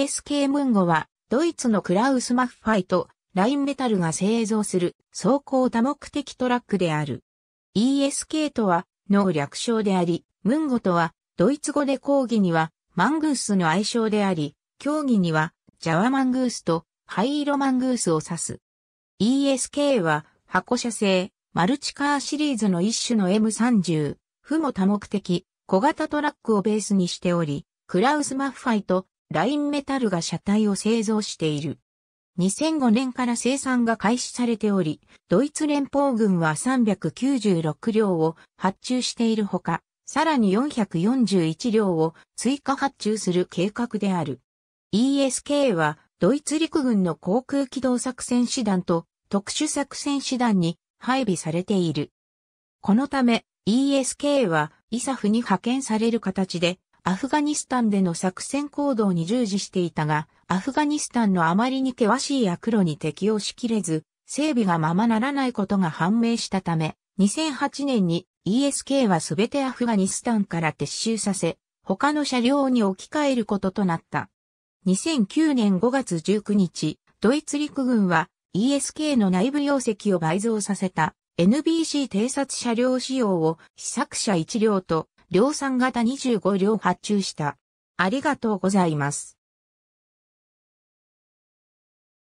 ESK ムンゴは、ドイツのクラウス・マッファイとラインメタルが製造する装甲多目的トラックである。ESK とは、の略称であり、ムンゴとは、ドイツ語で広義には、マングースの愛称であり、狭義には、ジャワマングースとハイイロマングースを指す。ESK は、箱車製、マルチカーシリーズの一種の M30、 FUMO多目的、小型トラックをベースにしており、クラウス・マッファイとラインメタルが車体を製造している。2005年から生産が開始されており、ドイツ連邦軍は396両を発注しているほか、さらに441両を追加発注する計画である。ESK はドイツ陸軍の航空機動作戦師団と特殊作戦師団に配備されている。このため ESK はイサフに派遣される形でアフガニスタンでの作戦行動に従事していたが、アフガニスタンのあまりに険しい悪路に適応しきれず、整備がままならないことが判明したため、2008年に ESK はすべてアフガニスタンから撤収させ、他の車両に置き換えることとなった。2009年5月19日、ドイツ陸軍は ESK の内部容積を倍増させた NBC 偵察車両仕様を試作車1両と量産型25両発注した。ありがとうございます。